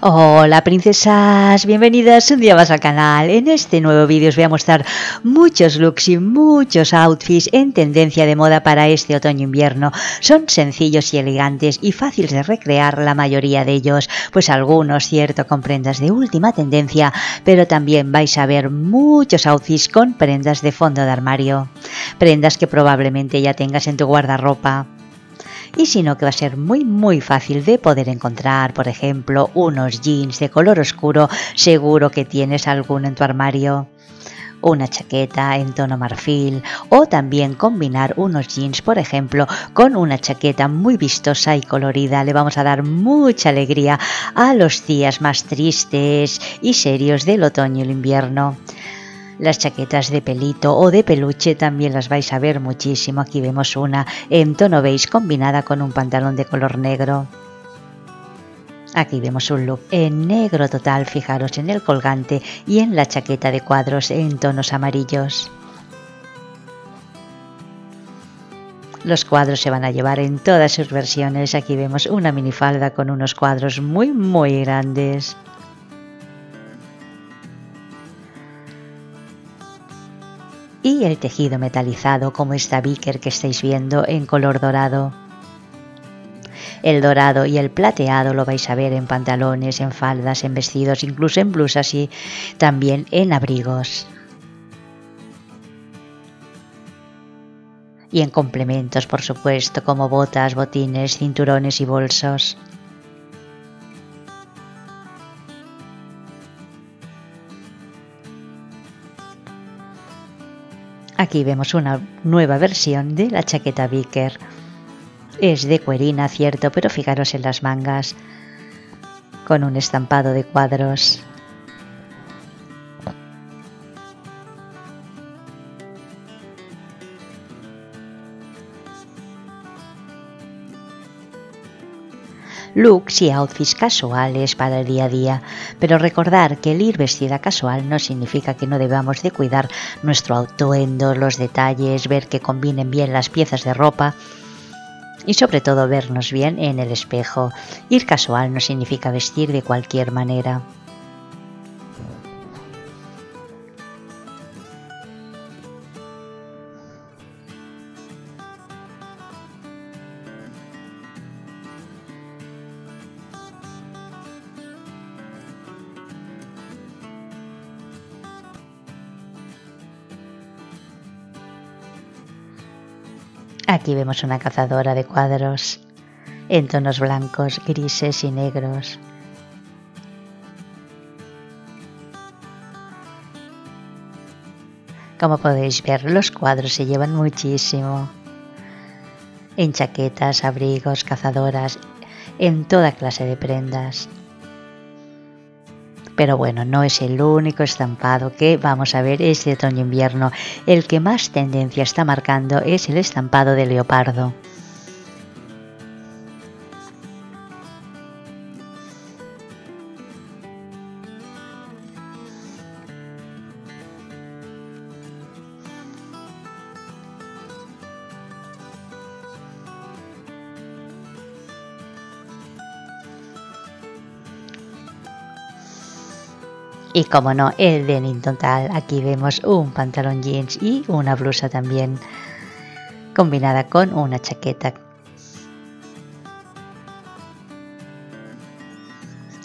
Hola princesas, bienvenidas un día más al canal. En este nuevo vídeo os voy a mostrar muchos looks y muchos outfits en tendencia de moda para este otoño-invierno. Son sencillos y elegantes y fáciles de recrear la mayoría de ellos, pues algunos cierto con prendas de última tendencia, pero también vais a ver muchos outfits con prendas de fondo de armario. Prendas que probablemente ya tengas en tu guardarropa y sino que va a ser muy muy fácil de poder encontrar, por ejemplo, unos jeans de color oscuro, seguro que tienes alguno en tu armario una chaqueta en tono marfil o también combinar unos jeans, por ejemplo, con una chaqueta muy vistosa y colorida. Le vamos a dar mucha alegría a los días más tristes y serios del otoño y el invierno. Las chaquetas de pelito o de peluche también las vais a ver muchísimo. Aquí vemos una en tono beige combinada con un pantalón de color negro. Aquí vemos un look en negro total, fijaros en el colgante y en la chaqueta de cuadros en tonos amarillos. Los cuadros se van a llevar en todas sus versiones. Aquí vemos una minifalda con unos cuadros muy muy grandes. Y el tejido metalizado como esta biker que estáis viendo en color dorado. El dorado y el plateado lo vais a ver en pantalones, en faldas, en vestidos, incluso en blusas y también en abrigos. Y en complementos, por supuesto, como botas, botines, cinturones y bolsos. Aquí vemos una nueva versión de la chaqueta Vicker. Es de cuerina, cierto, pero fijaros en las mangas, con un estampado de cuadros. Looks y outfits casuales para el día a día, pero recordar que el ir vestida casual no significa que no debamos de cuidar nuestro atuendo, los detalles, ver que combinen bien las piezas de ropa y sobre todo vernos bien en el espejo. Ir casual no significa vestir de cualquier manera. Aquí vemos una cazadora de cuadros en tonos blancos, grises y negros. Como podéis ver, los cuadros se llevan muchísimo. En chaquetas, abrigos, cazadoras, en toda clase de prendas. Pero bueno, no es el único estampado que vamos a ver este otoño-invierno. El que más tendencia está marcando es el estampado de leopardo. Y como no, el denim total. Aquí vemos un pantalón jeans y una blusa también combinada con una chaqueta.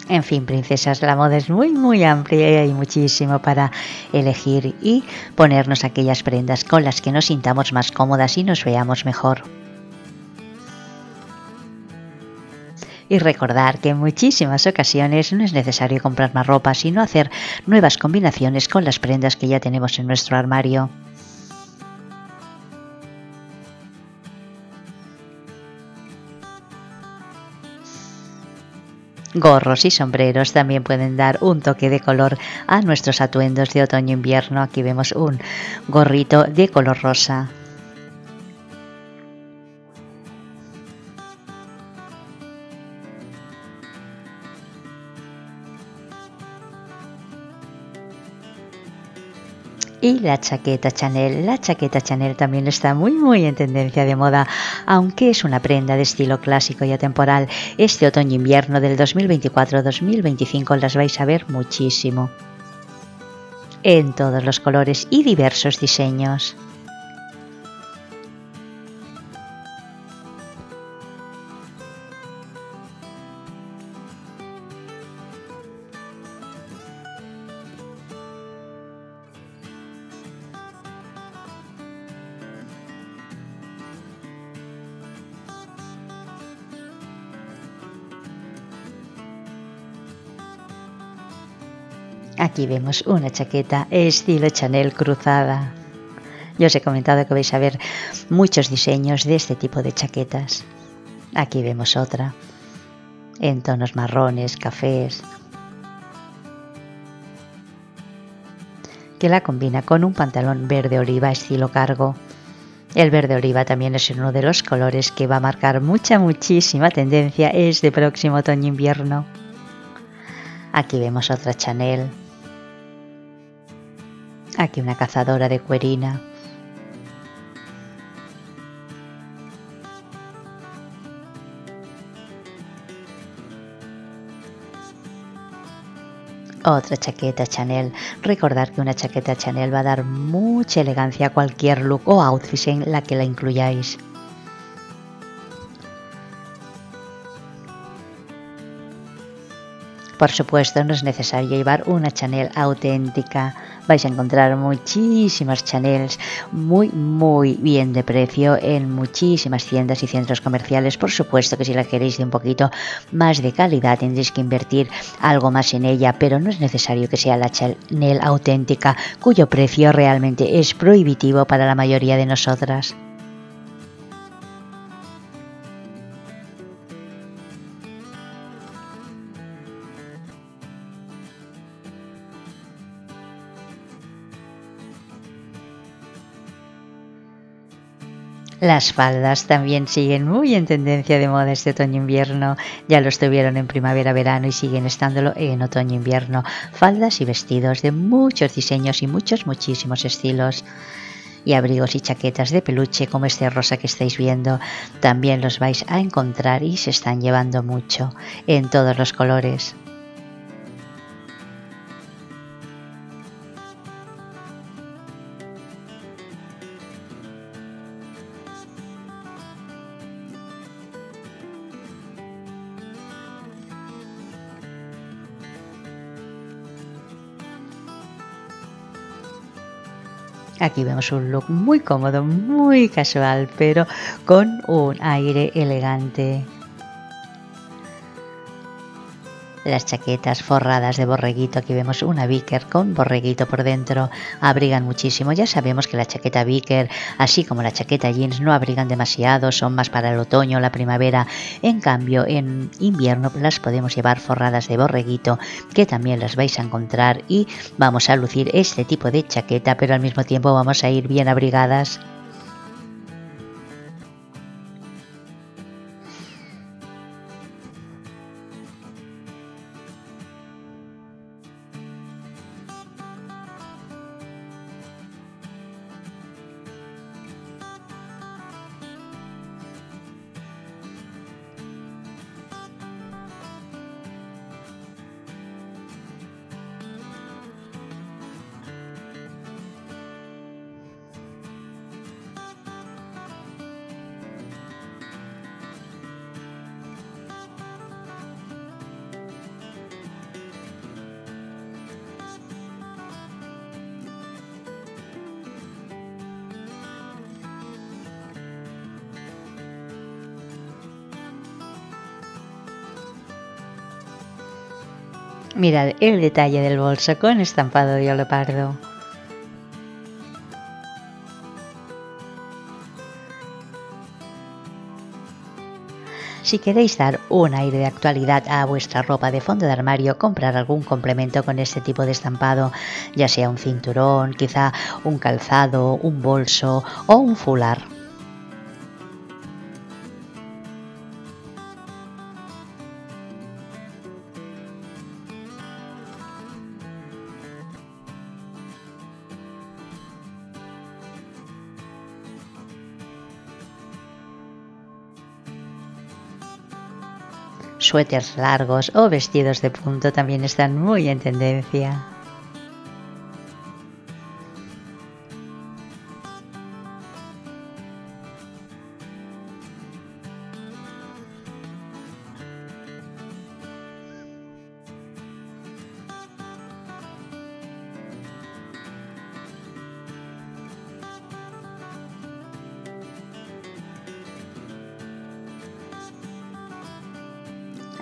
En fin, princesas, la moda es muy muy amplia y hay muchísimo para elegir y ponernos aquellas prendas con las que nos sintamos más cómodas y nos veamos mejor. Y recordar que en muchísimas ocasiones no es necesario comprar más ropa, sino hacer nuevas combinaciones con las prendas que ya tenemos en nuestro armario. Gorros y sombreros también pueden dar un toque de color a nuestros atuendos de otoño-invierno. Aquí vemos un gorrito de color rosa, Y la chaqueta Chanel. La chaqueta Chanel también está muy muy en tendencia de moda, aunque es una prenda de estilo clásico y atemporal. Este otoño-invierno del 2024-2025 las vais a ver muchísimo. En todos los colores y diversos diseños. Aquí vemos una chaqueta estilo Chanel cruzada. Yo os he comentado que vais a ver muchos diseños de este tipo de chaquetas. Aquí vemos otra en tonos marrones, cafés, que la combina con un pantalón verde oliva estilo cargo. El verde oliva también es uno de los colores que va a marcar mucha, muchísima tendencia este próximo otoño-invierno. Aquí vemos otra Chanel Aquí una cazadora de cuerina. Otra chaqueta Chanel. Recordar que una chaqueta Chanel va a dar mucha elegancia a cualquier look o outfit en la que la incluyáis. Por supuesto, no es necesario llevar una Chanel auténtica. Vais a encontrar muchísimas Chanels muy, muy bien de precio en muchísimas tiendas y centros comerciales. Por supuesto que si la queréis de un poquito más de calidad tendréis que invertir algo más en ella, pero no es necesario que sea la Chanel auténtica, cuyo precio realmente es prohibitivo para la mayoría de nosotras. Las faldas también siguen muy en tendencia de moda este otoño-invierno. Ya lo estuvieron en primavera-verano y siguen estándolo en otoño-invierno. Faldas y vestidos de muchos diseños y muchos, muchísimos estilos. Y abrigos y chaquetas de peluche como este rosa que estáis viendo. También los vais a encontrar y se están llevando mucho en todos los colores. Aquí vemos un look muy cómodo, muy casual, pero con un aire elegante. Las chaquetas forradas de borreguito, aquí vemos una Vicker con borreguito por dentro, abrigan muchísimo. Ya sabemos que la chaqueta Vicker, así como la chaqueta jeans, no abrigan demasiado, son más para el otoño la primavera. En cambio, en invierno las podemos llevar forradas de borreguito, que también las vais a encontrar y vamos a lucir este tipo de chaqueta, pero al mismo tiempo vamos a ir bien abrigadas. Mirad el detalle del bolso con estampado de leopardo. Si queréis dar un aire de actualidad a vuestra ropa de fondo de armario, comprar algún complemento con este tipo de estampado, ya sea un cinturón, quizá un calzado, un bolso o un fular. Suéteres largos o vestidos de punto también están muy en tendencia.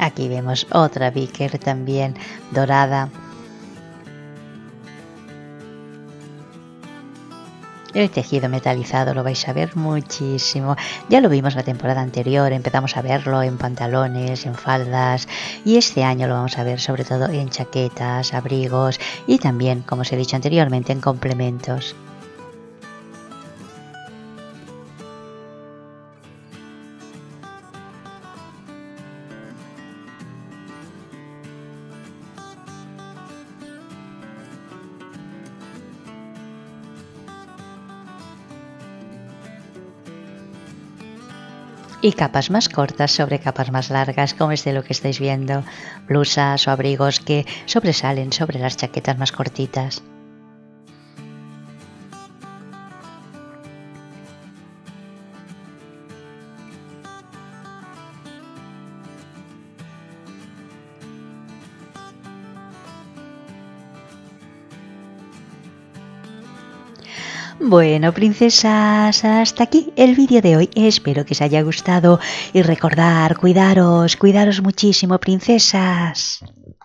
Aquí vemos otra Vicker también dorada. El tejido metalizado lo vais a ver muchísimo. Ya lo vimos la temporada anterior, empezamos a verlo en pantalones, en faldas y este año lo vamos a ver sobre todo en chaquetas, abrigos y también, como os he dicho anteriormente, en complementos. Y capas más cortas sobre capas más largas, como es de lo que estáis viendo, blusas o abrigos que sobresalen sobre las chaquetas más cortitas. Bueno, princesas, hasta aquí el vídeo de hoy. Espero que os haya gustado y recordar, cuidaros, cuidaros muchísimo, princesas.